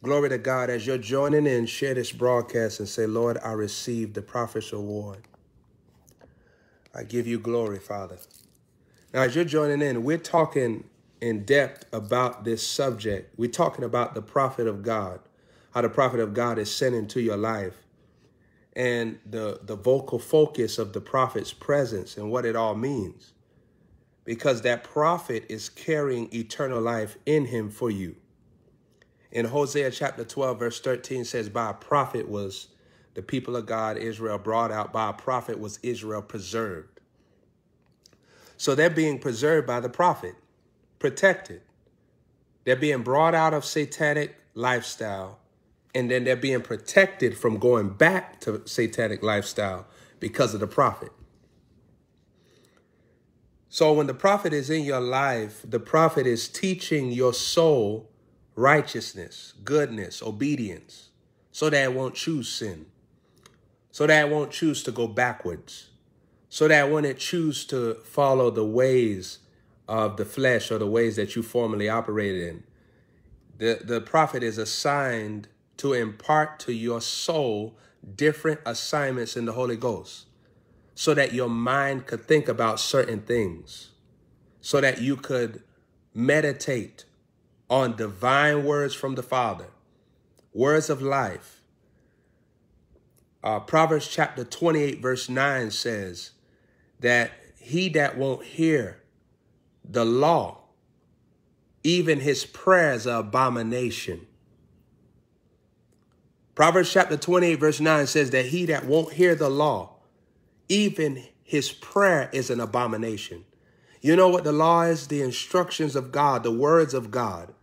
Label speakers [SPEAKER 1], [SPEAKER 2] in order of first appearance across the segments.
[SPEAKER 1] Glory to God. As you're joining in, share this broadcast and say, Lord, I received the Prophet's Award. I give you glory, Father. Now, as you're joining in, we're talking in depth about this subject. We're talking about the prophet of God, how the prophet of God is sent into your life, and the, the vocal focus of the prophet's presence and what it all means. Because that prophet is carrying eternal life in him for you. In Hosea chapter 12, verse 13 says, By a prophet was the people of God, Israel, brought out. By a prophet was Israel preserved. So they're being preserved by the prophet, protected. They're being brought out of satanic lifestyle, and then they're being protected from going back to satanic lifestyle because of the prophet. So when the prophet is in your life, the prophet is teaching your soul righteousness, goodness, obedience, so that it won't choose sin, so that it won't choose to go backwards, so that when it choose to follow the ways of the flesh or the ways that you formerly operated in, the, the prophet is assigned to impart to your soul different assignments in the Holy Ghost. So that your mind could think about certain things, so that you could meditate on divine words from the Father, words of life. Uh, Proverbs chapter 28, verse 9 says that he that won't hear the law, even his prayers are abomination. Proverbs chapter 28, verse 9 says that he that won't hear the law, even his prayer is an abomination. You know what the law is? The instructions of God, the words of God.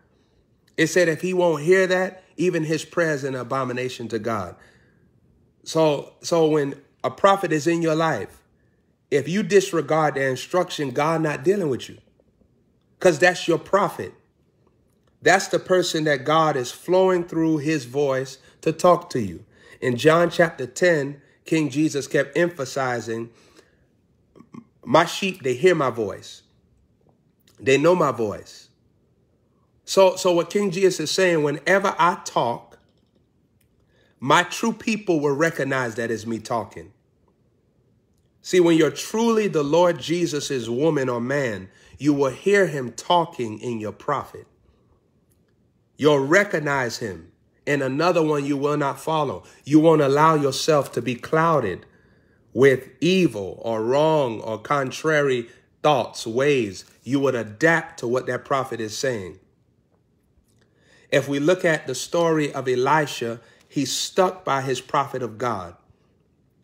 [SPEAKER 1] It said if he won't hear that, even his prayer is an abomination to God. So, so when a prophet is in your life, if you disregard the instruction, God not dealing with you. Because that's your prophet. That's the person that God is flowing through his voice to talk to you. In John chapter 10, King Jesus kept emphasizing, my sheep, they hear my voice. They know my voice. So, so what King Jesus is saying, whenever I talk, my true people will recognize that as me talking. See, when you're truly the Lord Jesus' woman or man, you will hear him talking in your prophet. You'll recognize him. And another one you will not follow. You won't allow yourself to be clouded with evil or wrong or contrary thoughts, ways. You would adapt to what that prophet is saying. If we look at the story of Elisha, he stuck by his prophet of God.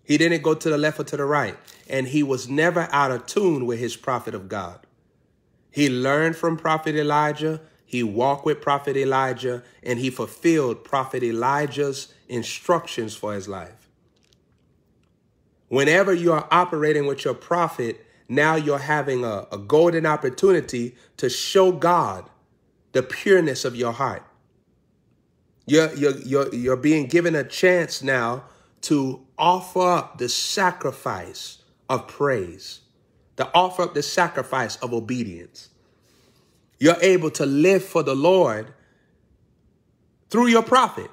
[SPEAKER 1] He didn't go to the left or to the right, and he was never out of tune with his prophet of God. He learned from prophet Elijah, he walked with prophet Elijah, and he fulfilled prophet Elijah's instructions for his life. Whenever you are operating with your prophet, now you're having a, a golden opportunity to show God the pureness of your heart. You're, you're, you're, you're being given a chance now to offer up the sacrifice of praise, to offer up the sacrifice of obedience. You're able to live for the Lord through your prophet.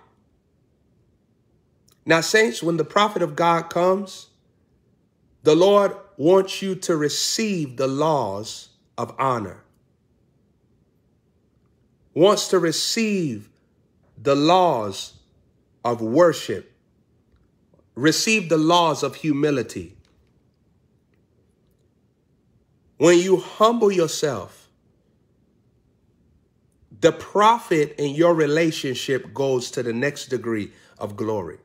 [SPEAKER 1] Now, saints, when the prophet of God comes, the Lord wants you to receive the laws of honor, wants to receive the laws of worship. Receive the laws of humility. When you humble yourself, the prophet in your relationship goes to the next degree of glory.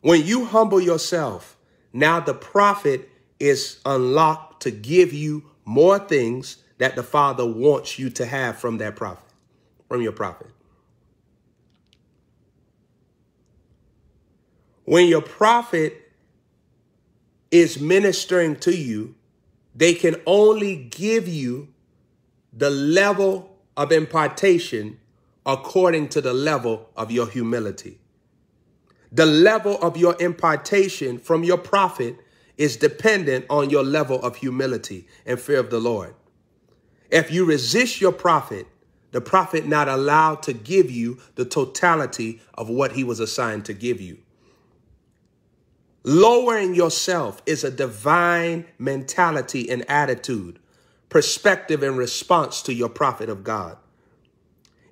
[SPEAKER 1] When you humble yourself, now the prophet is unlocked to give you more things that the Father wants you to have from that prophet, from your prophet. When your prophet is ministering to you, they can only give you the level of impartation according to the level of your humility. The level of your impartation from your prophet is dependent on your level of humility and fear of the Lord. If you resist your prophet, the prophet not allowed to give you the totality of what he was assigned to give you. Lowering yourself is a divine mentality and attitude, perspective and response to your prophet of God.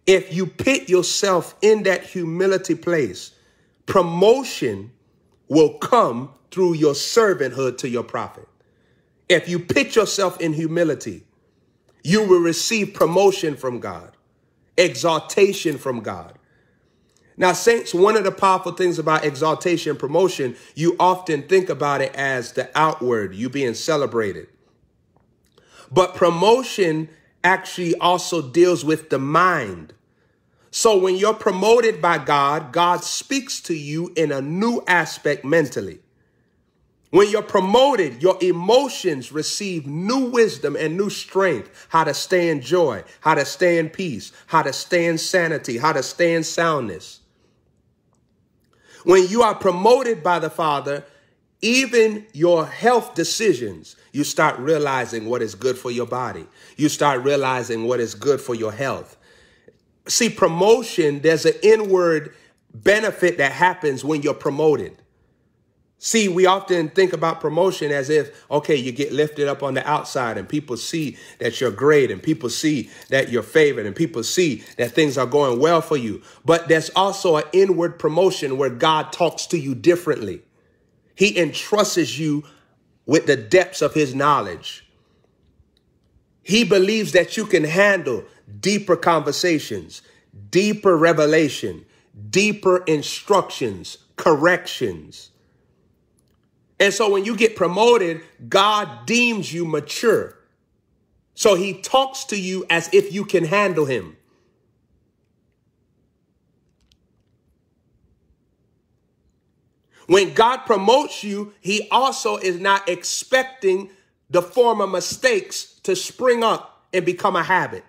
[SPEAKER 1] If you pit yourself in that humility place, promotion will come through your servanthood to your prophet. If you pit yourself in humility, you will receive promotion from God, exaltation from God. Now, saints, one of the powerful things about exaltation and promotion, you often think about it as the outward, you being celebrated. But promotion actually also deals with the mind. So when you're promoted by God, God speaks to you in a new aspect mentally. When you're promoted, your emotions receive new wisdom and new strength, how to stay in joy, how to stay in peace, how to stay in sanity, how to stay in soundness. When you are promoted by the Father, even your health decisions, you start realizing what is good for your body. You start realizing what is good for your health. See, promotion, there's an inward benefit that happens when you're promoted. See, we often think about promotion as if, okay, you get lifted up on the outside and people see that you're great and people see that you're favored and people see that things are going well for you. But there's also an inward promotion where God talks to you differently. He entrusts you with the depths of his knowledge. He believes that you can handle deeper conversations, deeper revelation, deeper instructions, corrections. And so when you get promoted, God deems you mature. So he talks to you as if you can handle him. When God promotes you, he also is not expecting the former mistakes to spring up and become a habit.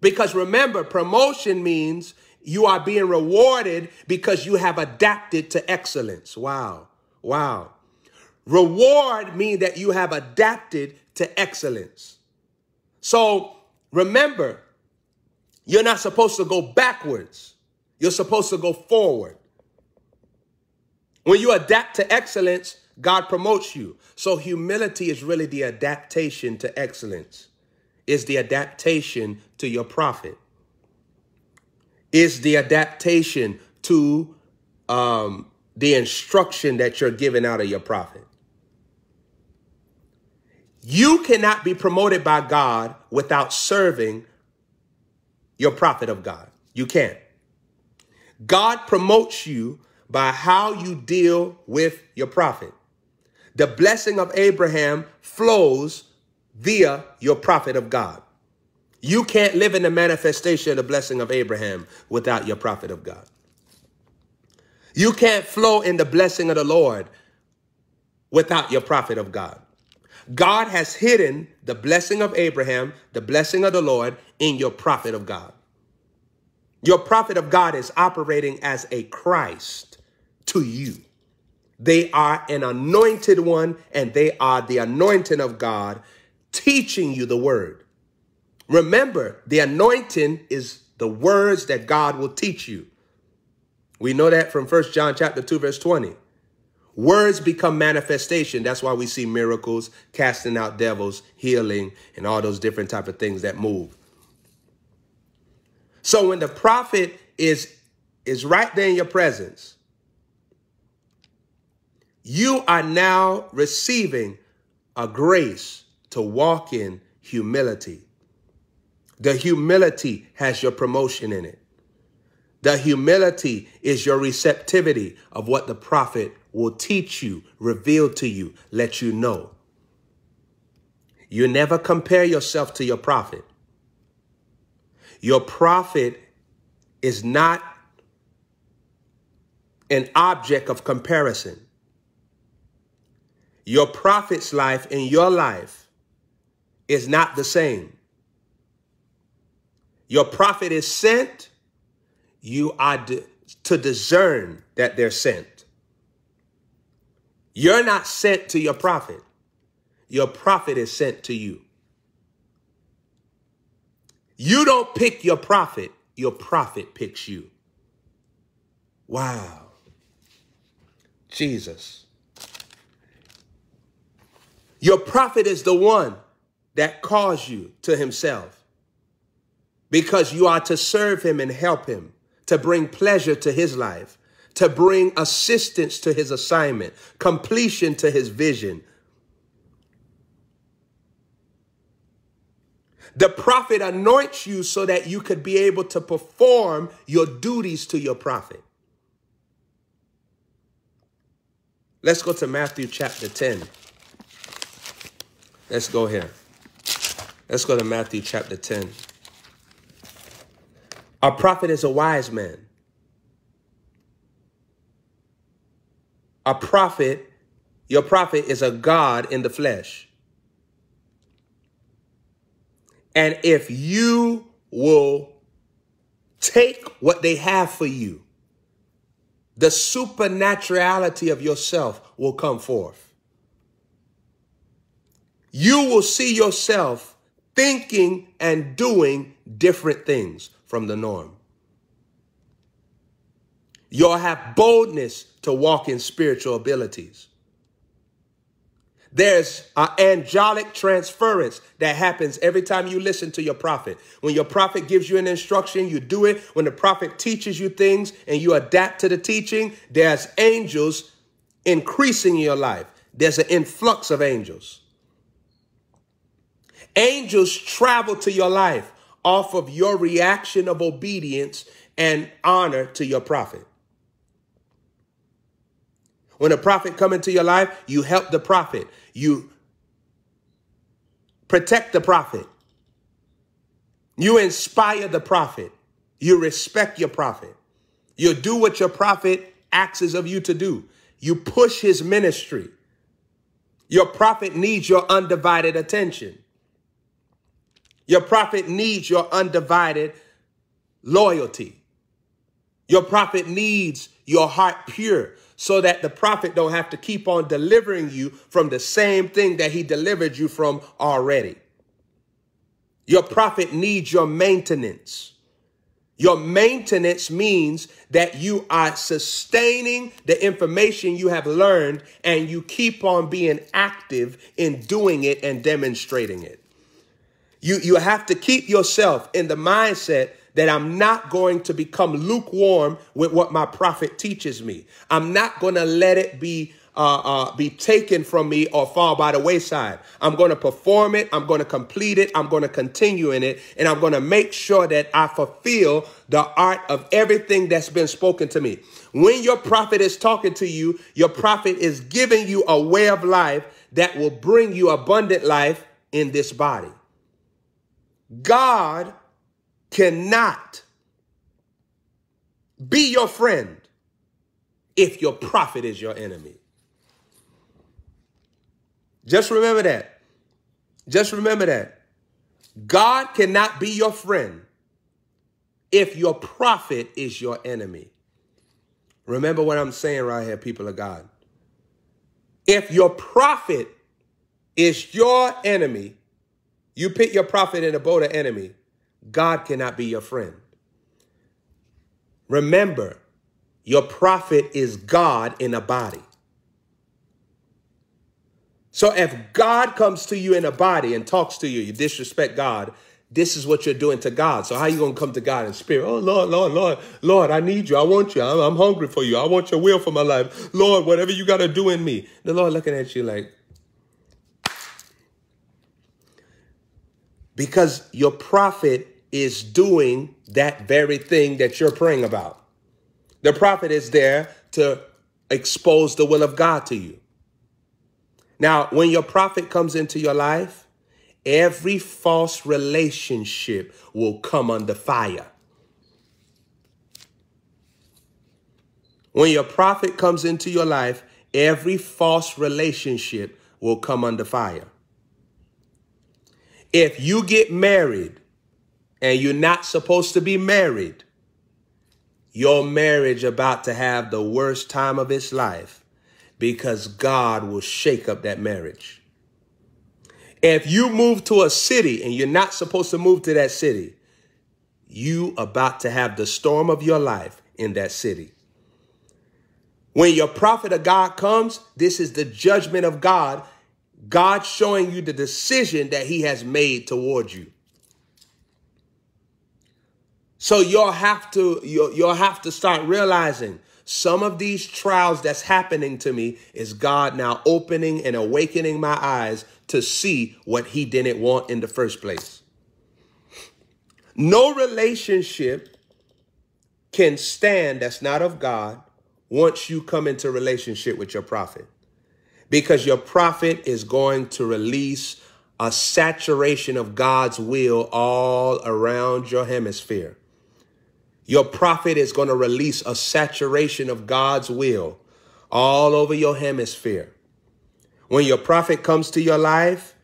[SPEAKER 1] Because remember, promotion means you are being rewarded because you have adapted to excellence. Wow. Wow. Reward means that you have adapted to excellence. So remember, you're not supposed to go backwards. You're supposed to go forward. When you adapt to excellence, God promotes you. So humility is really the adaptation to excellence. Is the adaptation to your prophet. Is the adaptation to um, the instruction that you're giving out of your prophet. You cannot be promoted by God without serving your prophet of God. You can't. God promotes you by how you deal with your prophet. The blessing of Abraham flows via your prophet of God. You can't live in the manifestation of the blessing of Abraham without your prophet of God. You can't flow in the blessing of the Lord without your prophet of God. God has hidden the blessing of Abraham, the blessing of the Lord in your prophet of God. Your prophet of God is operating as a Christ to you. They are an anointed one and they are the anointing of God teaching you the word. Remember, the anointing is the words that God will teach you. We know that from First John chapter 2, verse 20. Words become manifestation. That's why we see miracles, casting out devils, healing, and all those different type of things that move. So when the prophet is, is right there in your presence, you are now receiving a grace to walk in humility. The humility has your promotion in it. The humility is your receptivity of what the prophet will teach you, reveal to you, let you know. You never compare yourself to your prophet. Your prophet is not an object of comparison. Your prophet's life and your life is not the same. Your prophet is sent you are to discern that they're sent. You're not sent to your prophet. Your prophet is sent to you. You don't pick your prophet, your prophet picks you. Wow. Jesus. Your prophet is the one that calls you to himself because you are to serve him and help him, to bring pleasure to his life, to bring assistance to his assignment, completion to his vision. The prophet anoints you so that you could be able to perform your duties to your prophet. Let's go to Matthew chapter 10. Let's go here. Let's go to Matthew chapter 10. A prophet is a wise man. A prophet, your prophet is a God in the flesh. And if you will take what they have for you, the supernaturality of yourself will come forth. You will see yourself thinking and doing different things from the norm. You'll have boldness to walk in spiritual abilities. There's an angelic transference that happens every time you listen to your prophet. When your prophet gives you an instruction, you do it. When the prophet teaches you things and you adapt to the teaching, there's angels increasing your life. There's an influx of angels. Angels travel to your life off of your reaction of obedience and honor to your prophet. When a prophet come into your life, you help the prophet. You protect the prophet. You inspire the prophet. You respect your prophet. You do what your prophet asks of you to do. You push his ministry. Your prophet needs your undivided attention. Your prophet needs your undivided loyalty. Your prophet needs your heart pure so that the prophet don't have to keep on delivering you from the same thing that he delivered you from already. Your prophet needs your maintenance. Your maintenance means that you are sustaining the information you have learned and you keep on being active in doing it and demonstrating it. You, you have to keep yourself in the mindset that I'm not going to become lukewarm with what my prophet teaches me. I'm not going to let it be uh, uh, be taken from me or fall by the wayside. I'm going to perform it. I'm going to complete it. I'm going to continue in it. And I'm going to make sure that I fulfill the art of everything that's been spoken to me. When your prophet is talking to you, your prophet is giving you a way of life that will bring you abundant life in this body. God cannot be your friend if your prophet is your enemy. Just remember that. Just remember that. God cannot be your friend if your prophet is your enemy. Remember what I'm saying right here, people of God. If your prophet is your enemy, you pit your prophet in a boat of enemy, God cannot be your friend. Remember, your prophet is God in a body. So if God comes to you in a body and talks to you, you disrespect God, this is what you're doing to God. So how are you going to come to God in spirit? Oh, Lord, Lord, Lord, Lord, I need you. I want you. I'm, I'm hungry for you. I want your will for my life. Lord, whatever you got to do in me. The Lord looking at you like, because your prophet is doing that very thing that you're praying about. The prophet is there to expose the will of God to you. Now, when your prophet comes into your life, every false relationship will come under fire. When your prophet comes into your life, every false relationship will come under fire. If you get married and you're not supposed to be married, your marriage about to have the worst time of its life because God will shake up that marriage. If you move to a city and you're not supposed to move to that city, you about to have the storm of your life in that city. When your prophet of God comes, this is the judgment of God. God showing you the decision that he has made towards you. So you'll have to you'll, you'll have to start realizing some of these trials that's happening to me is God now opening and awakening my eyes to see what he didn't want in the first place. No relationship can stand that's not of God once you come into relationship with your prophet. Because your prophet is going to release a saturation of God's will all around your hemisphere. Your prophet is going to release a saturation of God's will all over your hemisphere. When your prophet comes to your life,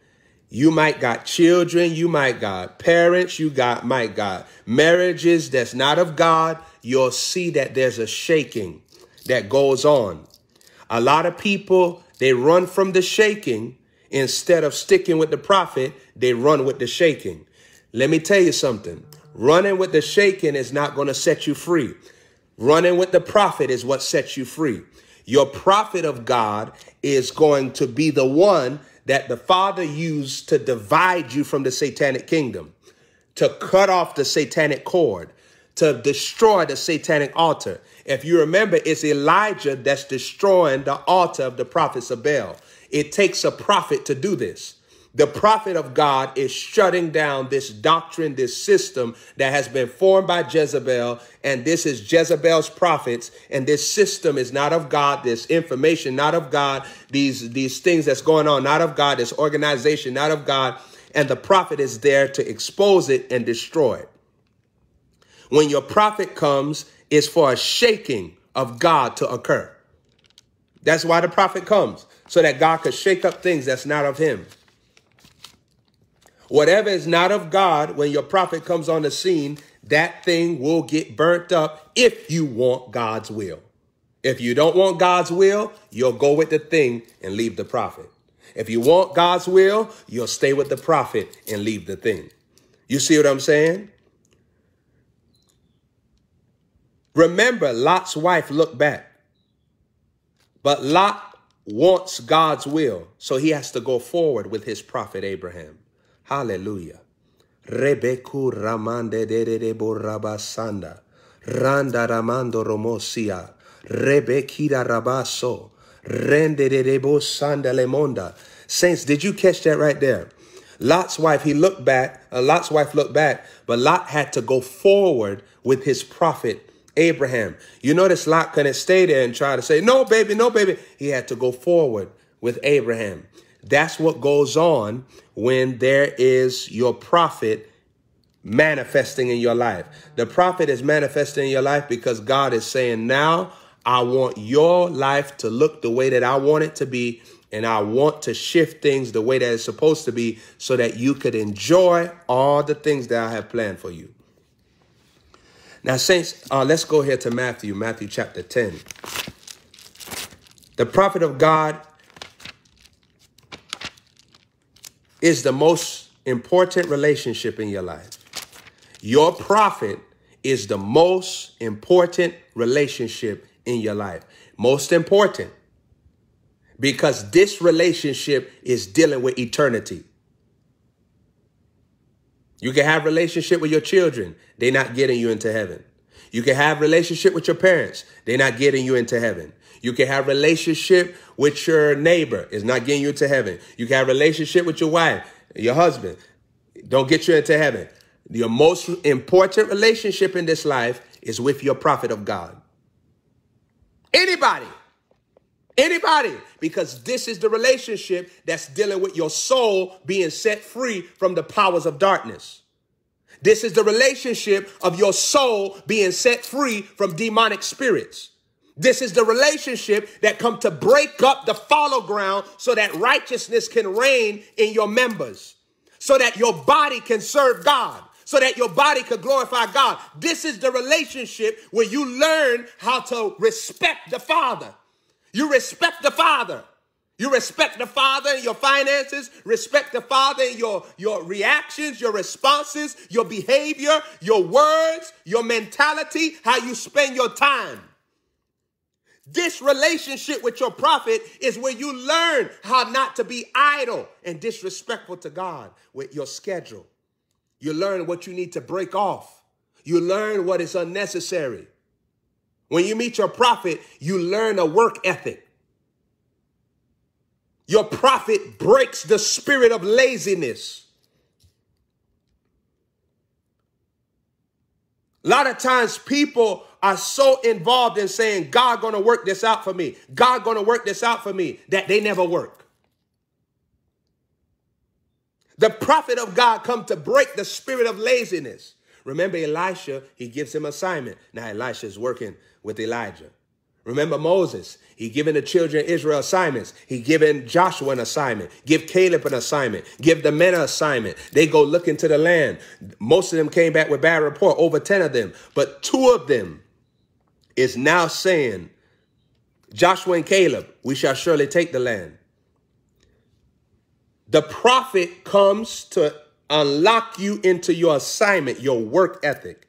[SPEAKER 1] you might got children, you might got parents, you got might got marriages that's not of God. You'll see that there's a shaking that goes on. A lot of people, they run from the shaking instead of sticking with the prophet, they run with the shaking. Let me tell you something. Running with the shaking is not going to set you free. Running with the prophet is what sets you free. Your prophet of God is going to be the one that the Father used to divide you from the satanic kingdom, to cut off the satanic cord, to destroy the satanic altar. If you remember, it's Elijah that's destroying the altar of the prophets of Baal. It takes a prophet to do this. The prophet of God is shutting down this doctrine, this system that has been formed by Jezebel. And this is Jezebel's prophets. And this system is not of God. This information, not of God. These, these things that's going on, not of God. This organization, not of God. And the prophet is there to expose it and destroy it. When your prophet comes, is for a shaking of God to occur. That's why the prophet comes, so that God could shake up things that's not of him. Whatever is not of God, when your prophet comes on the scene, that thing will get burnt up if you want God's will. If you don't want God's will, you'll go with the thing and leave the prophet. If you want God's will, you'll stay with the prophet and leave the thing. You see what I'm saying? Remember, Lot's wife looked back. But Lot wants God's will, so he has to go forward with his prophet Abraham. Hallelujah. Rebeku ramande de de. Randa ramando romosia. Rebekira rabaso. Rende de lemonda. Saints, did you catch that right there? Lot's wife, he looked back, uh, Lot's wife looked back, but Lot had to go forward with his prophet Abraham. You notice Lot couldn't stay there and try to say, no, baby, no, baby. He had to go forward with Abraham. That's what goes on when there is your prophet manifesting in your life. The prophet is manifesting in your life because God is saying, now I want your life to look the way that I want it to be. And I want to shift things the way that it's supposed to be so that you could enjoy all the things that I have planned for you. Now, saints, uh, let's go here to Matthew, Matthew chapter 10. The prophet of God is the most important relationship in your life. Your prophet is the most important relationship in your life. Most important. Because this relationship is dealing with eternity. You can have relationship with your children. They're not getting you into heaven. You can have relationship with your parents. They're not getting you into heaven. You can have relationship with your neighbor. It's not getting you into heaven. You can have relationship with your wife, your husband. Don't get you into heaven. Your most important relationship in this life is with your prophet of God. Anybody. Anybody. Because this is the relationship that's dealing with your soul being set free from the powers of darkness. This is the relationship of your soul being set free from demonic spirits. This is the relationship that come to break up the fallow ground so that righteousness can reign in your members, so that your body can serve God, so that your body can glorify God. This is the relationship where you learn how to respect the Father. You respect the Father. You respect the Father in your finances, respect the Father in your, your reactions, your responses, your behavior, your words, your mentality, how you spend your time. This relationship with your prophet is where you learn how not to be idle and disrespectful to God with your schedule. You learn what you need to break off. You learn what is unnecessary. When you meet your prophet, you learn a work ethic. Your prophet breaks the spirit of laziness. A lot of times people are so involved in saying, God gonna work this out for me. God gonna work this out for me that they never work. The prophet of God come to break the spirit of laziness. Remember Elisha, he gives him assignment. Now Elisha is working with Elijah. Remember Moses, he given the children Israel assignments. He given Joshua an assignment. Give Caleb an assignment. Give the men an assignment. They go look into the land. Most of them came back with bad report, over 10 of them. But two of them is now saying, Joshua and Caleb, we shall surely take the land. The prophet comes to unlock you into your assignment, your work ethic.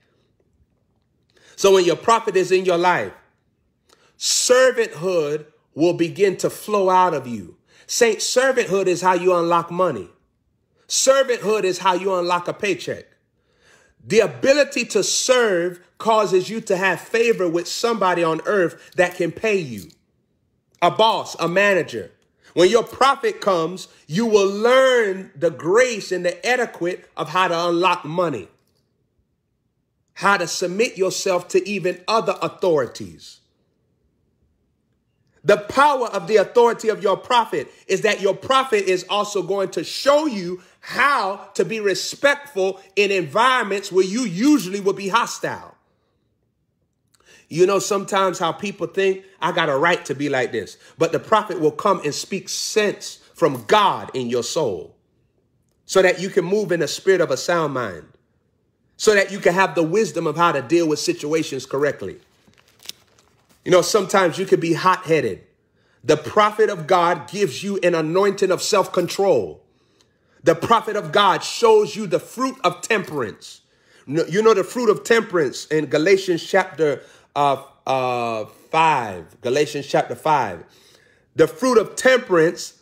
[SPEAKER 1] So when your prophet is in your life, servanthood will begin to flow out of you. Saint, servanthood is how you unlock money. Servanthood is how you unlock a paycheck. The ability to serve causes you to have favor with somebody on earth that can pay you. A boss, a manager. When your prophet comes, you will learn the grace and the etiquette of how to unlock money, how to submit yourself to even other authorities. The power of the authority of your prophet is that your prophet is also going to show you how to be respectful in environments where you usually would be hostile. You know, sometimes how people think, I got a right to be like this. But the prophet will come and speak sense from God in your soul so that you can move in a spirit of a sound mind, so that you can have the wisdom of how to deal with situations correctly. You know, sometimes you can be hot headed. The prophet of God gives you an anointing of self control. The prophet of God shows you the fruit of temperance. You know the fruit of temperance in Galatians chapter uh, uh, 5. Galatians chapter 5. The fruit of temperance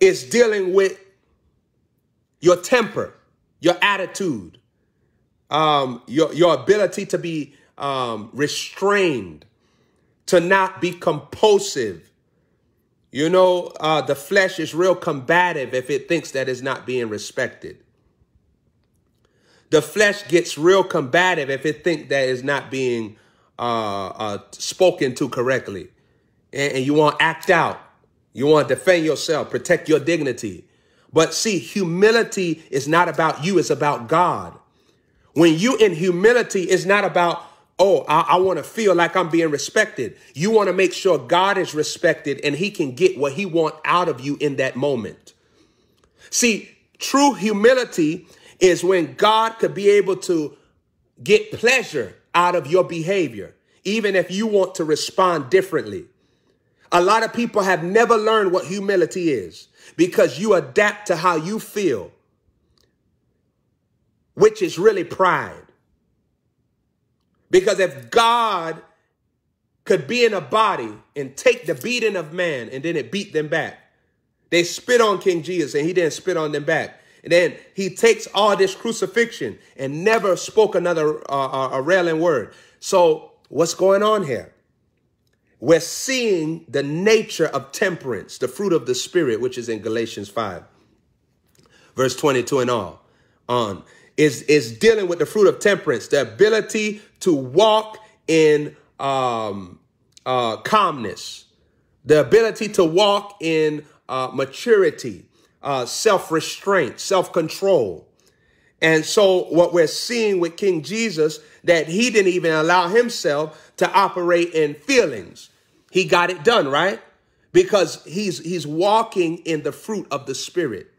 [SPEAKER 1] is dealing with your temper, your attitude, um, your, your ability to be um, restrained, to not be compulsive. You know, uh, the flesh is real combative if it thinks that it's not being respected. The flesh gets real combative if it thinks that it's not being uh, uh, spoken to correctly. And, and you want to act out. You want to defend yourself, protect your dignity. But see, humility is not about you, it's about God. When you in humility, it's not about oh, I, I want to feel like I'm being respected. You want to make sure God is respected and he can get what he want out of you in that moment. See, true humility is when God could be able to get pleasure out of your behavior, even if you want to respond differently. A lot of people have never learned what humility is because you adapt to how you feel, which is really pride. Because if God could be in a body and take the beating of man and then it beat them back, they spit on King Jesus and he didn't spit on them back. Then he takes all this crucifixion and never spoke another uh, uh a railing word. So what's going on here? We're seeing the nature of temperance, the fruit of the spirit, which is in Galatians 5, verse 22 and all on is, is dealing with the fruit of temperance, the ability to walk in um, uh, calmness, the ability to walk in uh, maturity, uh, self-restraint, self-control. And so what we're seeing with King Jesus, that he didn't even allow himself to operate in feelings. He got it done, right? Because he's, he's walking in the fruit of the spirit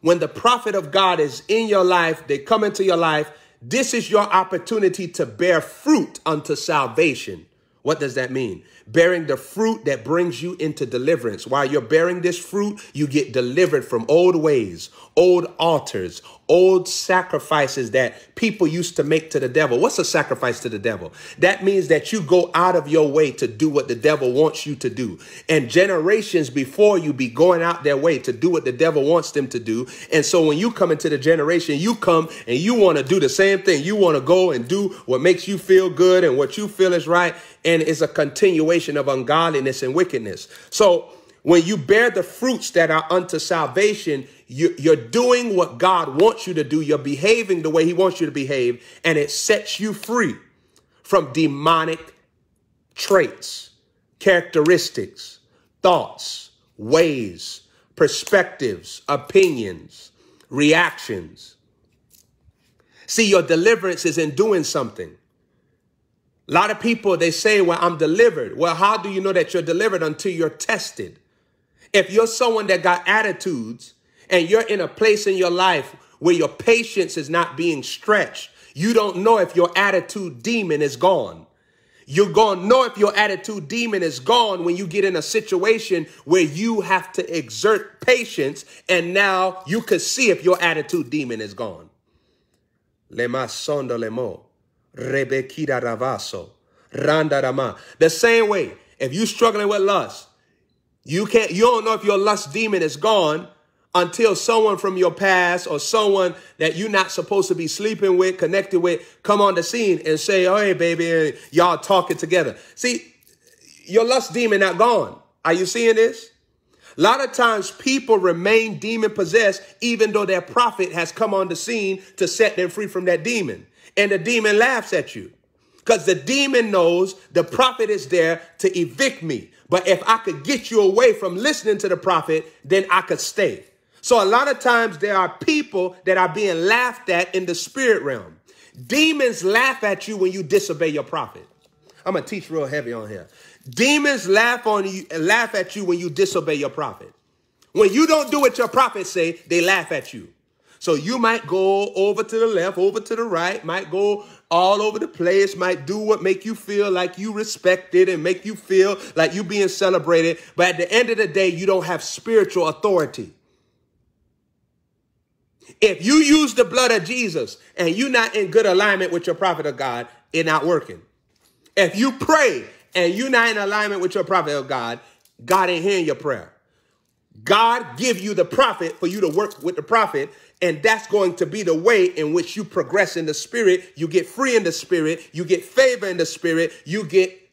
[SPEAKER 1] when the prophet of God is in your life, they come into your life, this is your opportunity to bear fruit unto salvation. What does that mean? Bearing the fruit that brings you into deliverance. While you're bearing this fruit, you get delivered from old ways, old altars, old sacrifices that people used to make to the devil. What's a sacrifice to the devil? That means that you go out of your way to do what the devil wants you to do. And generations before you be going out their way to do what the devil wants them to do. And so when you come into the generation, you come and you want to do the same thing. You want to go and do what makes you feel good and what you feel is right and is a continuation of ungodliness and wickedness. So when you bear the fruits that are unto salvation, you, are doing what God wants you to do. You're behaving the way he wants you to behave, and it sets you free from demonic traits, characteristics, thoughts, ways, perspectives, opinions, reactions. See, your deliverance is in doing something. A lot of people, they say, well, I'm delivered. Well, how do you know that you're delivered until you're tested? If you're someone that got attitudes and you're in a place in your life where your patience is not being stretched, you don't know if your attitude demon is gone. You're going to know if your attitude demon is gone when you get in a situation where you have to exert patience and now you can see if your attitude demon is gone. Rebekida Ravaso. Randa Rama. The same way, if you're struggling with lust, you can't, you don't know if your lust demon is gone until someone from your past or someone that you're not supposed to be sleeping with, connected with, come on the scene and say, oh, hey, baby, y'all talking together. See, your lust demon not gone. Are you seeing this? A lot of times people remain demon possessed even though their prophet has come on the scene to set them free from that demon and the demon laughs at you. Because the demon knows the prophet is there to evict me. But if I could get you away from listening to the prophet, then I could stay. So a lot of times there are people that are being laughed at in the spirit realm. Demons laugh at you when you disobey your prophet. I'm gonna teach real heavy on here. Demons laugh on you, laugh at you when you disobey your prophet. When you don't do what your prophet say, they laugh at you. So you might go over to the left, over to the right, might go all over the place, might do what make you feel like you respected and make you feel like you being celebrated. But at the end of the day, you don't have spiritual authority. If you use the blood of Jesus and you're not in good alignment with your prophet of God, it not working. If you pray and you're not in alignment with your prophet of God, God ain't hearing your prayer. God give you the prophet for you to work with the prophet and that's going to be the way in which you progress in the spirit. You get free in the spirit. You get favor in the spirit. You get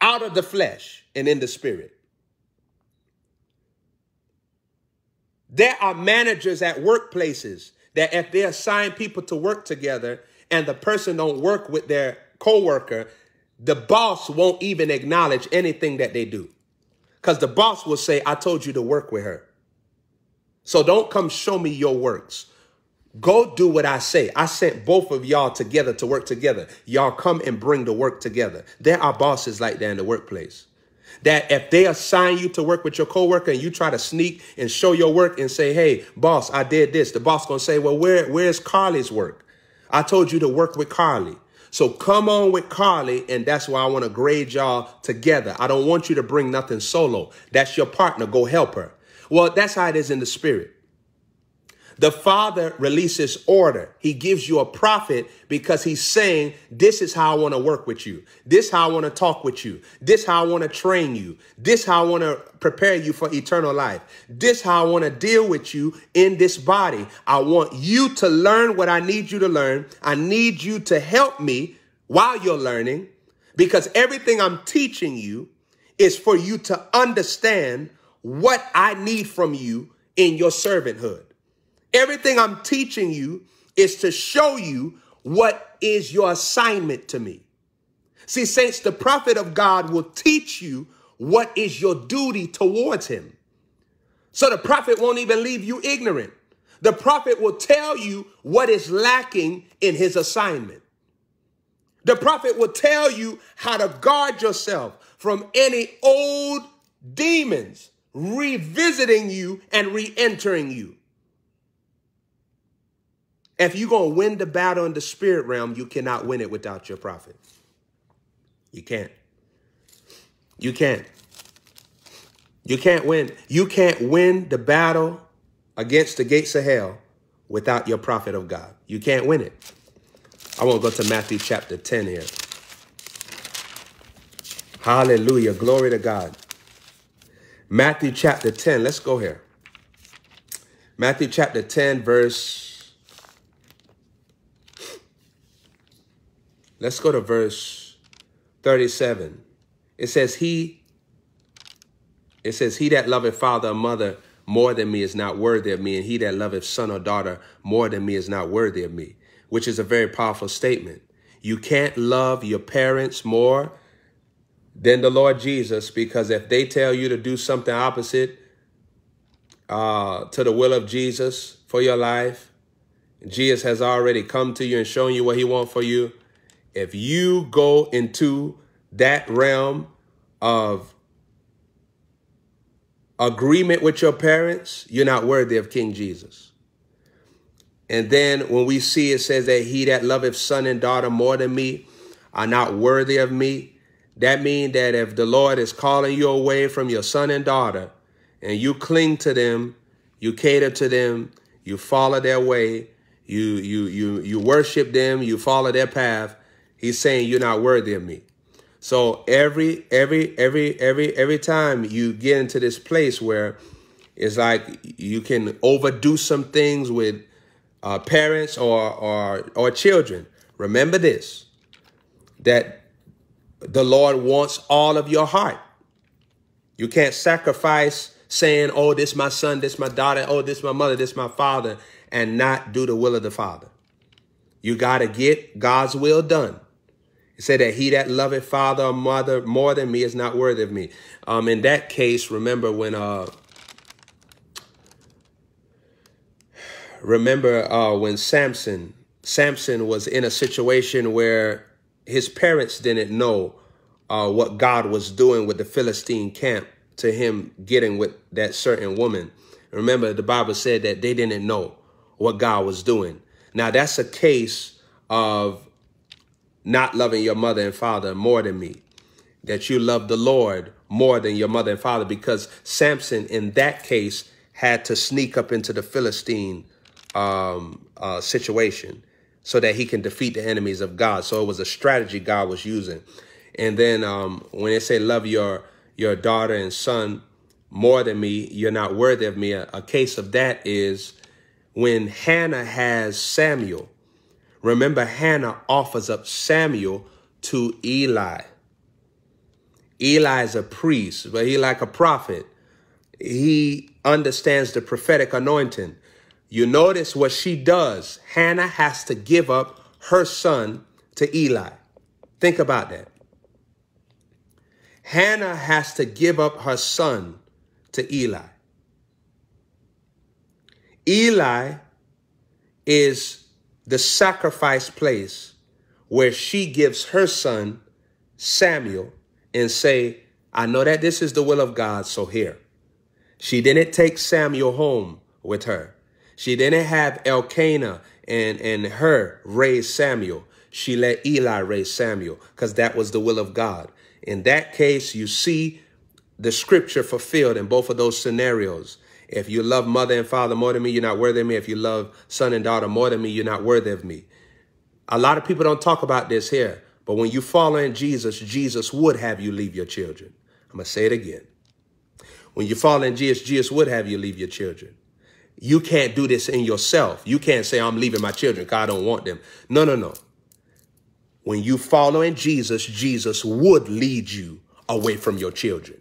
[SPEAKER 1] out of the flesh and in the spirit. There are managers at workplaces that if they assign people to work together and the person don't work with their coworker, the boss won't even acknowledge anything that they do. Because the boss will say, I told you to work with her. So don't come show me your works. Go do what I say. I sent both of y'all together to work together. Y'all come and bring the work together. There are bosses like that in the workplace. That if they assign you to work with your coworker and you try to sneak and show your work and say, hey, boss, I did this. The boss gonna say, well, where, where's Carly's work? I told you to work with Carly. So come on with Carly, and that's why I want to grade y'all together. I don't want you to bring nothing solo. That's your partner. Go help her. Well, that's how it is in the spirit. The Father releases order. He gives you a prophet because he's saying, this is how I want to work with you. This how I want to talk with you. This how I want to train you. This how I want to prepare you for eternal life. This how I want to deal with you in this body. I want you to learn what I need you to learn. I need you to help me while you're learning because everything I'm teaching you is for you to understand what I need from you in your servanthood. Everything I'm teaching you is to show you what is your assignment to me. See, saints, the prophet of God will teach you what is your duty towards him. So the prophet won't even leave you ignorant. The prophet will tell you what is lacking in his assignment. The prophet will tell you how to guard yourself from any old demons revisiting you and re-entering you. If you're going to win the battle in the spirit realm, you cannot win it without your prophet. You can't. You can't. You can't win. You can't win the battle against the gates of hell without your prophet of God. You can't win it. I want to go to Matthew chapter 10 here. Hallelujah. Glory to God. Matthew chapter 10. Let's go here. Matthew chapter 10, verse. Let's go to verse 37. It says, He it says, He that loveth father or mother more than me is not worthy of me, and he that loveth son or daughter more than me is not worthy of me, which is a very powerful statement. You can't love your parents more than the Lord Jesus, because if they tell you to do something opposite uh, to the will of Jesus for your life, Jesus has already come to you and shown you what he wants for you. If you go into that realm of agreement with your parents, you're not worthy of King Jesus. And then when we see it says that he that loveth son and daughter more than me are not worthy of me, that means that if the Lord is calling you away from your son and daughter and you cling to them, you cater to them, you follow their way, you you you you worship them, you follow their path, he's saying you're not worthy of me. So every every every every every time you get into this place where it's like you can overdo some things with uh, parents or or or children. Remember this: that the Lord wants all of your heart. You can't sacrifice saying, "Oh, this my son, this my daughter, oh, this my mother, this my father," and not do the will of the Father. You got to get God's will done. He said that he that loveth father or mother more than me is not worthy of me. Um, in that case, remember when uh, remember uh, when Samson Samson was in a situation where his parents didn't know uh, what God was doing with the Philistine camp to him getting with that certain woman. Remember, the Bible said that they didn't know what God was doing. Now, that's a case of not loving your mother and father more than me, that you love the Lord more than your mother and father, because Samson, in that case, had to sneak up into the Philistine um, uh, situation so that he can defeat the enemies of God. So it was a strategy God was using. And then um, when they say love your your daughter and son more than me, you're not worthy of me. A, a case of that is when Hannah has Samuel Remember, Hannah offers up Samuel to Eli. Eli is a priest, but he like a prophet. He understands the prophetic anointing. You notice what she does. Hannah has to give up her son to Eli. Think about that. Hannah has to give up her son to Eli. Eli is the sacrifice place where she gives her son Samuel and say, I know that this is the will of God, so here. She didn't take Samuel home with her. She didn't have Elkanah and, and her raise Samuel. She let Eli raise Samuel because that was the will of God. In that case, you see the scripture fulfilled in both of those scenarios. If you love mother and father more than me, you're not worthy of me. If you love son and daughter more than me, you're not worthy of me. A lot of people don't talk about this here, but when you follow in Jesus, Jesus would have you leave your children. I'm going to say it again. When you follow in Jesus, Jesus would have you leave your children. You can't do this in yourself. You can't say, I'm leaving my children because I don't want them. No, no, no. When you follow in Jesus, Jesus would lead you away from your children.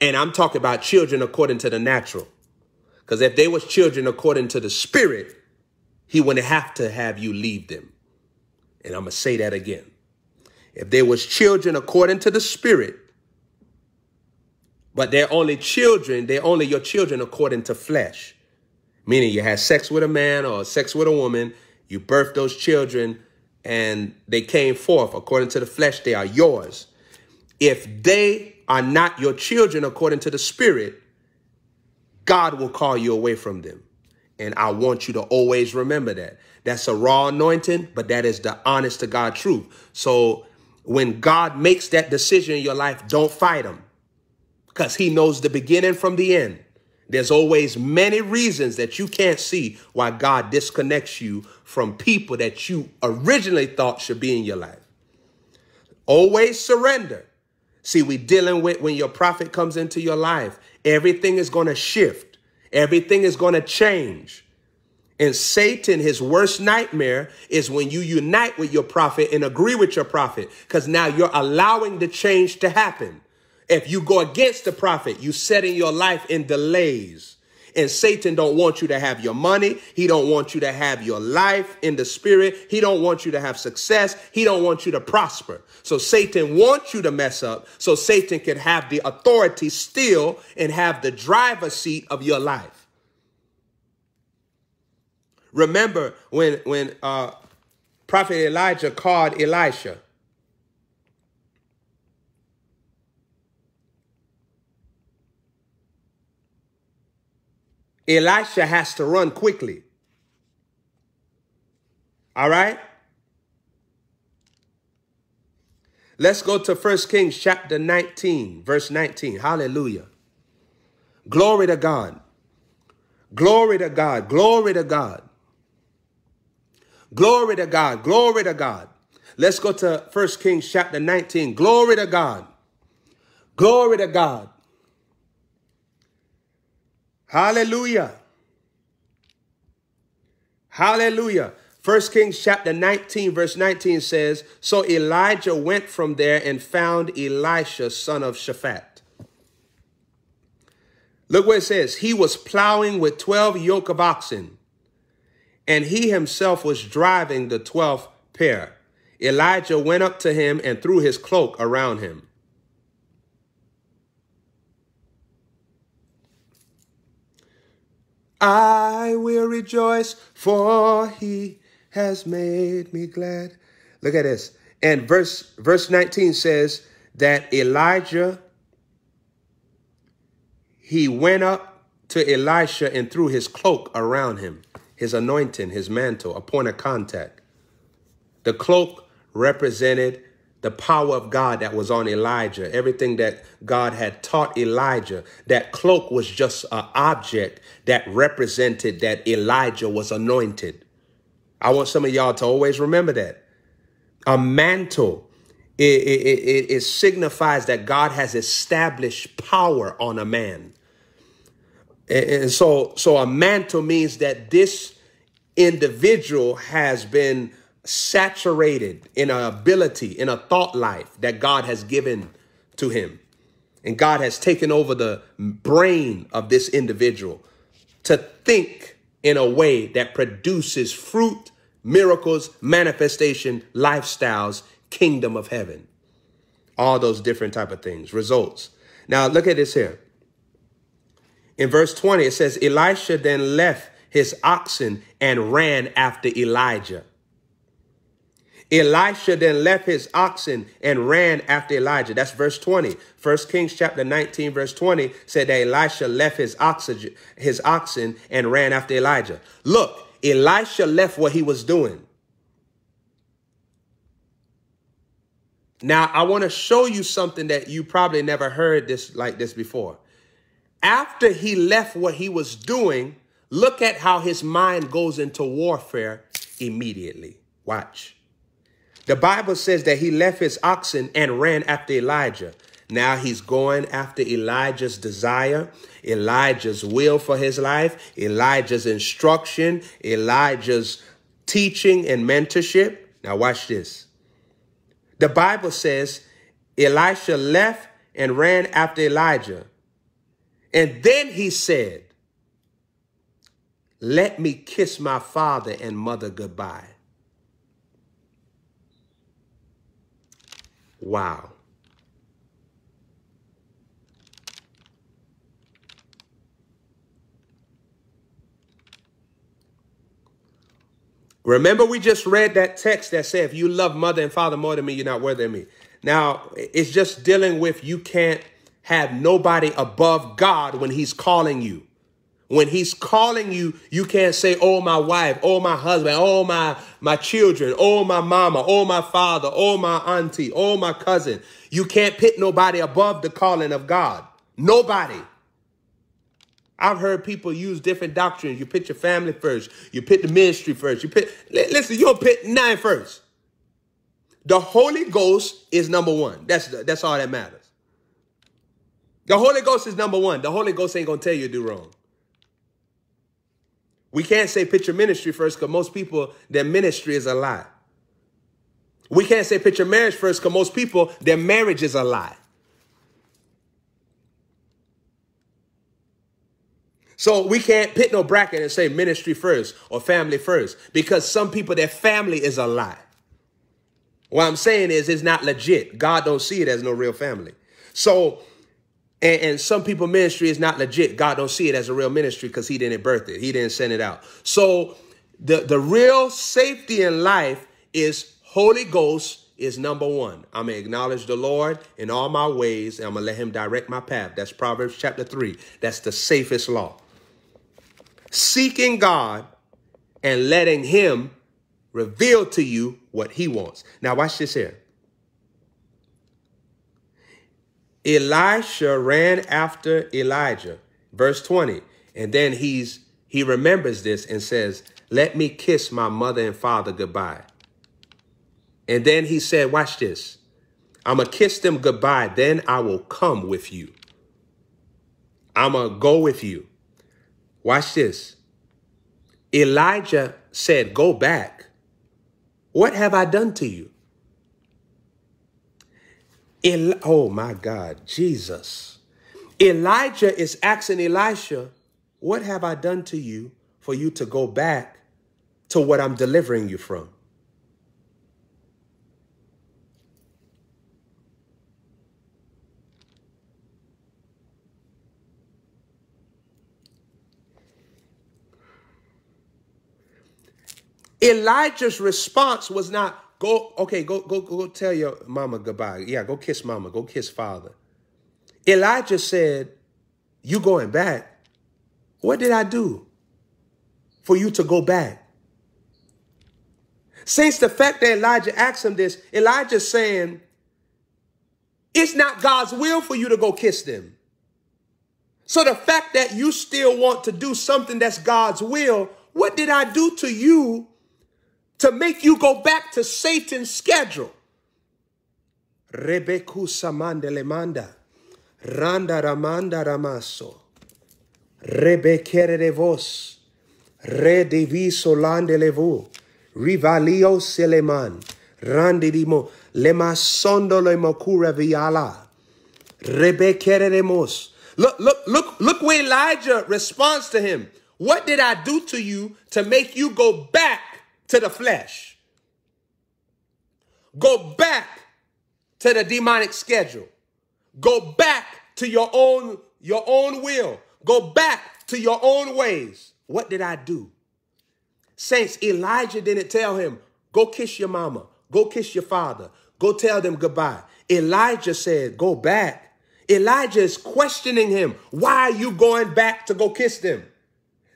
[SPEAKER 1] And I'm talking about children according to the natural. Because if they was children according to the spirit, he wouldn't have to have you leave them. And I'm going to say that again. If they was children according to the spirit, but they're only children, they're only your children according to flesh. Meaning you had sex with a man or sex with a woman, you birthed those children and they came forth according to the flesh, they are yours. If they are not your children according to the spirit, God will call you away from them. And I want you to always remember that. That's a raw anointing, but that is the honest to God truth. So when God makes that decision in your life, don't fight him because he knows the beginning from the end. There's always many reasons that you can't see why God disconnects you from people that you originally thought should be in your life. Always surrender. See, we dealing with when your prophet comes into your life, everything is going to shift. Everything is going to change. And Satan, his worst nightmare is when you unite with your prophet and agree with your prophet, because now you're allowing the change to happen. If you go against the prophet, you setting your life in delays. And Satan don't want you to have your money. He don't want you to have your life in the spirit. He don't want you to have success. He don't want you to prosper. So Satan wants you to mess up so Satan can have the authority still and have the driver's seat of your life. Remember when, when uh, Prophet Elijah called Elisha. Elisha has to run quickly. All right? Let's go to 1 Kings chapter 19, verse 19. Hallelujah. Glory to God. Glory to God. Glory to God. Glory to God. Glory to God. Let's go to 1 Kings chapter 19. Glory to God. Glory to God. Hallelujah. Hallelujah. 1 Kings chapter 19, verse 19 says, So Elijah went from there and found Elisha, son of Shaphat. Look what it says. He was plowing with 12 yoke of oxen and he himself was driving the twelfth pair. Elijah went up to him and threw his cloak around him. I will rejoice, for he has made me glad. Look at this. And verse verse 19 says that Elijah he went up to Elisha and threw his cloak around him his anointing, his mantle, a point of contact. The cloak represented the power of God that was on Elijah, everything that God had taught Elijah. That cloak was just an object that represented that Elijah was anointed. I want some of y'all to always remember that. A mantle, it, it, it, it signifies that God has established power on a man. And so, so a mantle means that this individual has been saturated in an ability, in a thought life that God has given to him. And God has taken over the brain of this individual to think in a way that produces fruit, miracles, manifestation, lifestyles, kingdom of heaven. All those different type of things, results. Now look at this here. In verse 20, it says, Elisha then left his oxen and ran after Elijah. Elisha then left his oxen and ran after Elijah. That's verse 20. First Kings chapter 19, verse 20 said that Elisha left his oxen, his oxen and ran after Elijah. Look, Elisha left what he was doing. Now, I want to show you something that you probably never heard this like this before after he left what he was doing, look at how his mind goes into warfare immediately. Watch. The Bible says that he left his oxen and ran after Elijah. Now he's going after Elijah's desire, Elijah's will for his life, Elijah's instruction, Elijah's teaching and mentorship. Now watch this. The Bible says Elisha left and ran after Elijah. And then he said, Let me kiss my father and mother goodbye. Wow. Remember, we just read that text that said, if you love mother and father more than me, you're not worthy of me. Now, it's just dealing with you can't have nobody above God when he's calling you. When he's calling you, you can't say, oh, my wife, oh, my husband, oh, my, my children, oh, my mama, oh, my father, oh, my auntie, oh, my cousin. You can't pit nobody above the calling of God. Nobody. I've heard people use different doctrines. You pit your family first. You pit the ministry first. You pit, listen, you don't put nine first. The Holy Ghost is number one. That's, that's all that matters. The Holy Ghost is number one. The Holy Ghost ain't going to tell you to do wrong. We can't say picture ministry first because most people, their ministry is a lie. We can't say picture marriage first because most people, their marriage is a lie. So we can't put no bracket and say ministry first or family first because some people, their family is a lie. What I'm saying is it's not legit. God don't see it as no real family. So and, and some people ministry is not legit. God don't see it as a real ministry because he didn't birth it. He didn't send it out. So the, the real safety in life is Holy Ghost is number one. I'm going to acknowledge the Lord in all my ways, and I'm going to let him direct my path. That's Proverbs chapter 3. That's the safest law. Seeking God and letting him reveal to you what he wants. Now, watch this here. Elisha ran after Elijah. Verse 20. And then he's he remembers this and says, Let me kiss my mother and father goodbye. And then he said, Watch this. I'm going to kiss them goodbye. Then I will come with you. I'm going to go with you. Watch this. Elijah said, Go back. What have I done to you? Oh my God, Jesus. Elijah is asking Elisha, What have I done to you for you to go back to what I'm delivering you from? Elijah's response was not, Go, okay, go, go, go tell your mama goodbye. Yeah, go kiss mama. Go kiss father. Elijah said, you going back? What did I do for you to go back? Since the fact that Elijah asked him this, Elijah's saying, it's not God's will for you to go kiss them. So the fact that you still want to do something that's God's will, what did I do to you to make you go back to Satan's schedule. Rebekusa mandele manda. Randa ramanda ramaso. Rebekere de vos. Re diviso lande levu. Rivalio seleman. Randi dimo. Lema sondo le mokura viala. Rebekere demos. Look, look, look, look where Elijah responds to him. What did I do to you to make you go back to the flesh. Go back to the demonic schedule. Go back to your own, your own will. Go back to your own ways. What did I do? Saints, Elijah didn't tell him, go kiss your mama, go kiss your father, go tell them goodbye. Elijah said, go back. Elijah is questioning him. Why are you going back to go kiss them?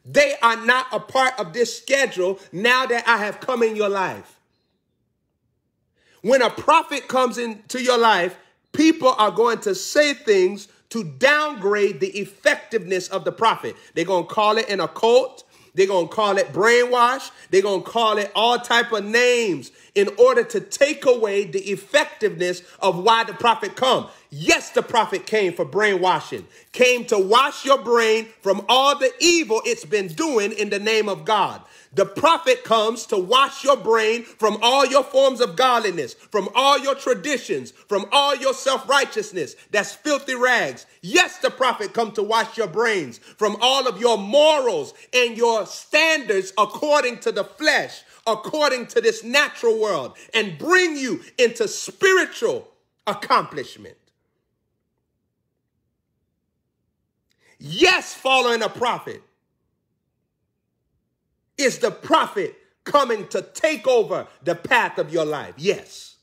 [SPEAKER 1] They are not a part of this schedule now that I have come in your life. When a prophet comes into your life, people are going to say things to downgrade the effectiveness of the prophet. They're going to call it an occult. They're going to call it brainwash. They're going to call it all type of names in order to take away the effectiveness of why the prophet come. Yes, the prophet came for brainwashing, came to wash your brain from all the evil it's been doing in the name of God. The prophet comes to wash your brain from all your forms of godliness, from all your traditions, from all your self-righteousness. That's filthy rags. Yes, the prophet come to wash your brains from all of your morals and your standards according to the flesh, according to this natural world, and bring you into spiritual accomplishment. Yes, following a prophet is the prophet coming to take over the path of your life. Yes.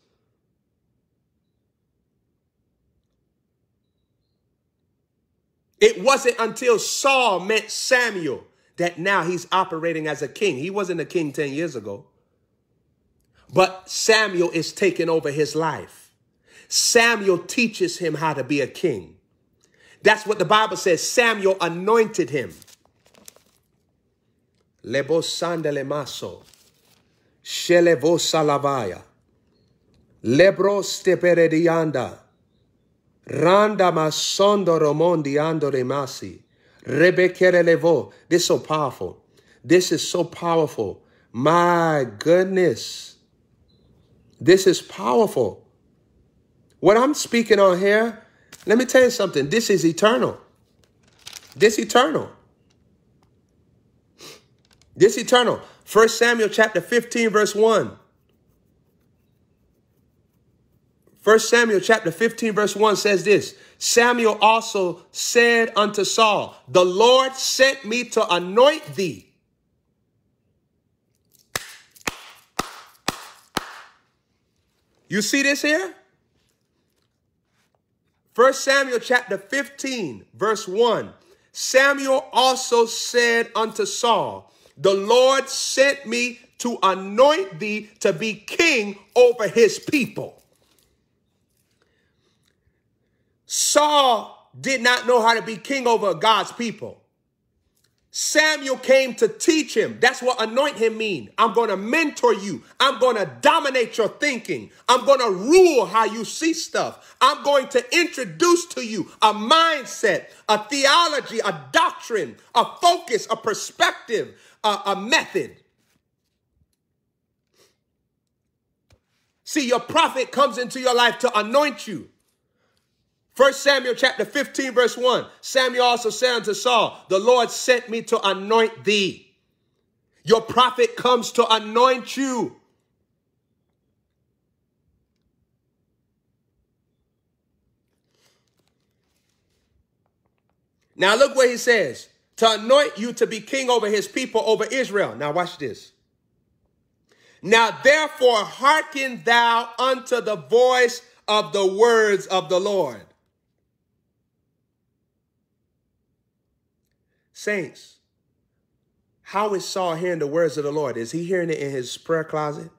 [SPEAKER 1] It wasn't until Saul met Samuel that now he's operating as a king. He wasn't a king 10 years ago. But Samuel is taking over his life. Samuel teaches him how to be a king. That's what the Bible says. Samuel anointed him. Lebo sandele maso. Shelevo salavaya. Lebro steperedianda. Randa masondo romondi ando remasi. Rebekere levo. This is so powerful. This is so powerful. My goodness. This is powerful. What I'm speaking on here, let me tell you something. This is eternal. This eternal. This eternal. First Samuel chapter 15, verse 1. First Samuel chapter 15, verse 1 says this. Samuel also said unto Saul, The Lord sent me to anoint thee. You see this here? First Samuel chapter 15, verse 1. Samuel also said unto Saul, The Lord sent me to anoint thee to be king over his people. Saul did not know how to be king over God's people. Samuel came to teach him. That's what anoint him mean. I'm going to mentor you. I'm going to dominate your thinking. I'm going to rule how you see stuff. I'm going to introduce to you a mindset, a theology, a doctrine, a focus, a perspective, a, a method. See, your prophet comes into your life to anoint you. First Samuel chapter 15, verse 1. Samuel also said unto Saul, The Lord sent me to anoint thee. Your prophet comes to anoint you. Now look what he says. To anoint you to be king over his people, over Israel. Now watch this. Now therefore hearken thou unto the voice of the words of the Lord. Saints, how is Saul hearing the words of the Lord? Is he hearing it in his prayer closet?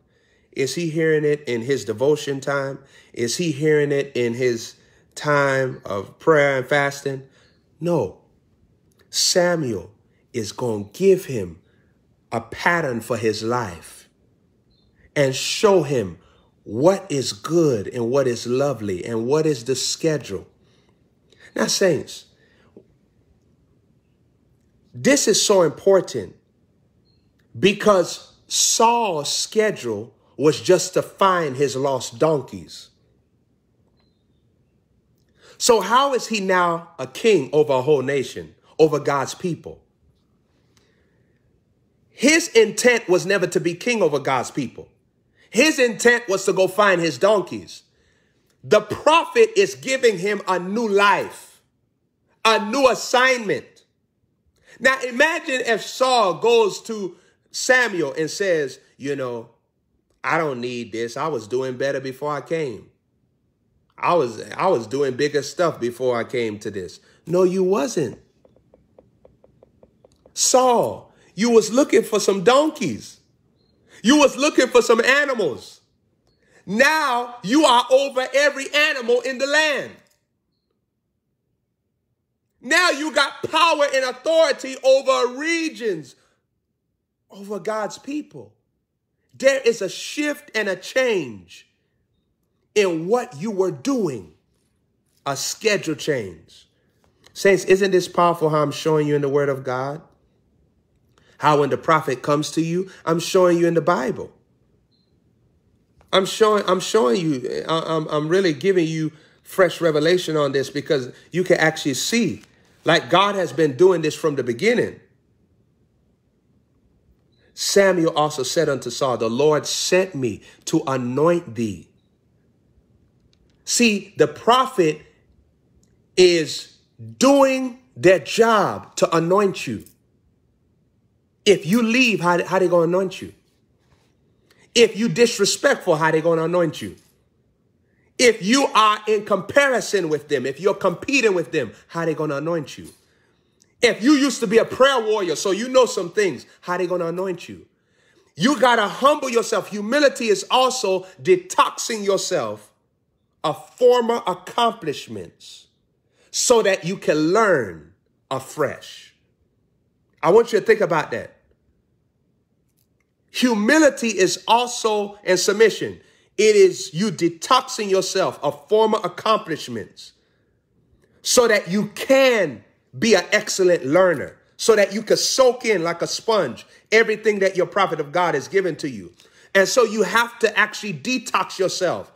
[SPEAKER 1] Is he hearing it in his devotion time? Is he hearing it in his time of prayer and fasting? No. Samuel is going to give him a pattern for his life and show him what is good and what is lovely and what is the schedule. Now, saints, this is so important because Saul's schedule was just to find his lost donkeys. So how is he now a king over a whole nation, over God's people? His intent was never to be king over God's people. His intent was to go find his donkeys. The prophet is giving him a new life, a new assignment. Now imagine if Saul goes to Samuel and says, you know, I don't need this. I was doing better before I came. I was I was doing bigger stuff before I came to this. No, you wasn't. Saul, you was looking for some donkeys. You was looking for some animals. Now you are over every animal in the land. Now you got power and authority over regions, over God's people. There is a shift and a change in what you were doing, a schedule change. Saints, isn't this powerful how I'm showing you in the Word of God? How when the prophet comes to you, I'm showing you in the Bible. I'm showing, I'm showing you, I'm, I'm really giving you fresh revelation on this because you can actually see like God has been doing this from the beginning. Samuel also said unto Saul, The Lord sent me to anoint thee. See, the prophet is doing their job to anoint you. If you leave, how, how they going to anoint you? If you disrespectful, how they going to anoint you? If you are in comparison with them, if you're competing with them, how they going to anoint you? If you used to be a prayer warrior, so you know some things, how they going to anoint you? You got to humble yourself. Humility is also detoxing yourself of former accomplishments so that you can learn afresh. I want you to think about that. Humility is also in submission. It is you detoxing yourself of former accomplishments so that you can be an excellent learner, so that you can soak in like a sponge everything that your prophet of God has given to you. And so you have to actually detox yourself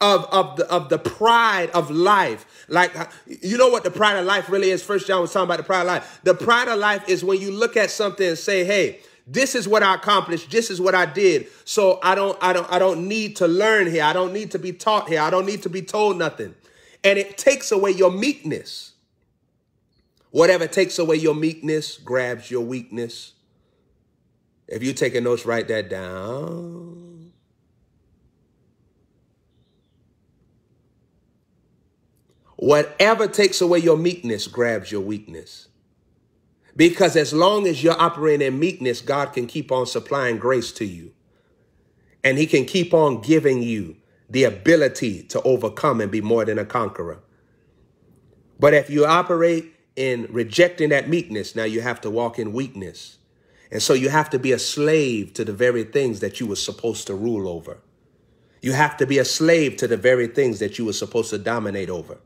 [SPEAKER 1] of, of the of the pride of life. Like you know what the pride of life really is. First John was talking about the pride of life. The pride of life is when you look at something and say, hey, this is what I accomplished. This is what I did. So I don't, I don't, I don't need to learn here. I don't need to be taught here. I don't need to be told nothing. And it takes away your meekness. Whatever takes away your meekness grabs your weakness. If you're taking notes, write that down. Whatever takes away your meekness grabs your weakness. Because as long as you're operating in meekness, God can keep on supplying grace to you. And he can keep on giving you the ability to overcome and be more than a conqueror. But if you operate in rejecting that meekness, now you have to walk in weakness. And so you have to be a slave to the very things that you were supposed to rule over. You have to be a slave to the very things that you were supposed to dominate over.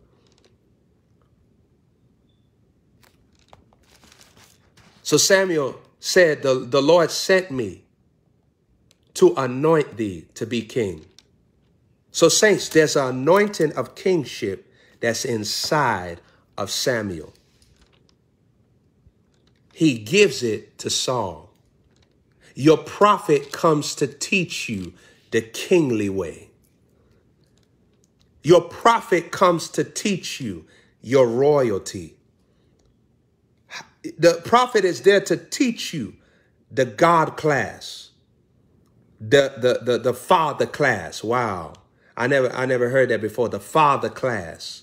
[SPEAKER 1] So Samuel said, the, the Lord sent me to anoint thee to be king. So saints, there's an anointing of kingship that's inside of Samuel. He gives it to Saul. Your prophet comes to teach you the kingly way. Your prophet comes to teach you your royalty the prophet is there to teach you the God class, the, the, the, the father class. Wow. I never, I never heard that before. The father class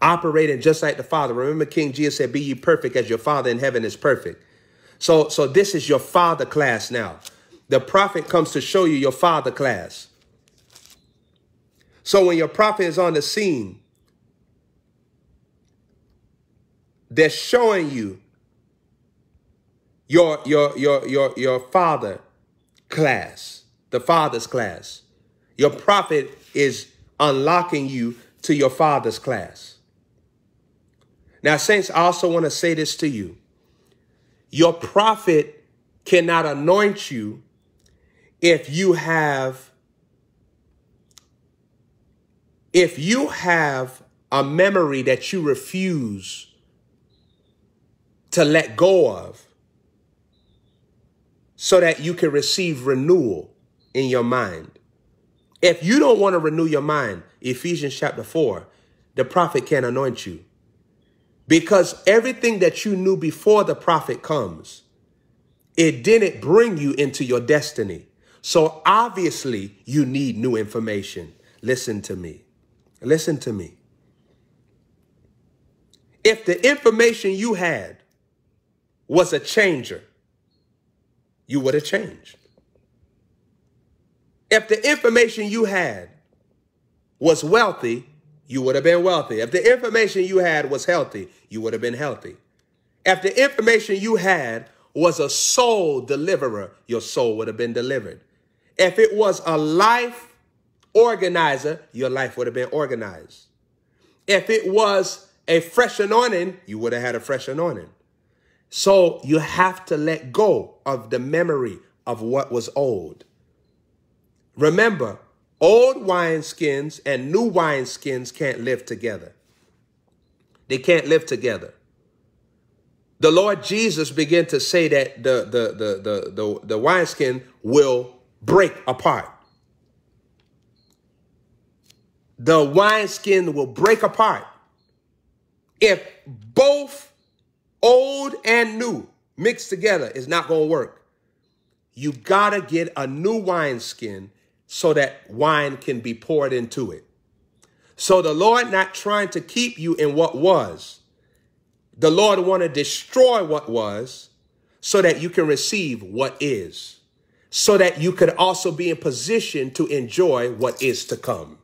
[SPEAKER 1] operating just like the father. Remember King Jesus said, be ye perfect as your father in heaven is perfect. So, so this is your father class now. The prophet comes to show you your father class. So when your prophet is on the scene, they're showing you your your your your your father class, the father's class. Your prophet is unlocking you to your father's class. Now, saints, I also want to say this to you. Your prophet cannot anoint you if you have if you have a memory that you refuse to let go of so that you can receive renewal in your mind. If you don't want to renew your mind, Ephesians chapter 4, the prophet can't anoint you. Because everything that you knew before the prophet comes, it didn't bring you into your destiny. So obviously, you need new information. Listen to me. Listen to me. If the information you had was a changer, you would have changed. If the information you had was wealthy, you would have been wealthy. If the information you had was healthy, you would have been healthy. If the information you had was a soul deliverer, your soul would have been delivered. If it was a life organizer, your life would have been organized. If it was a fresh anointing, you would have had a fresh anointing. So you have to let go of the memory of what was old. Remember, old wineskins and new wineskins can't live together. They can't live together. The Lord Jesus began to say that the, the, the, the, the, the wineskin will break apart. The wineskin will break apart if both Old and new mixed together is not going to work. You got to get a new wineskin so that wine can be poured into it. So the Lord not trying to keep you in what was. The Lord want to destroy what was so that you can receive what is. So that you could also be in position to enjoy what is to come.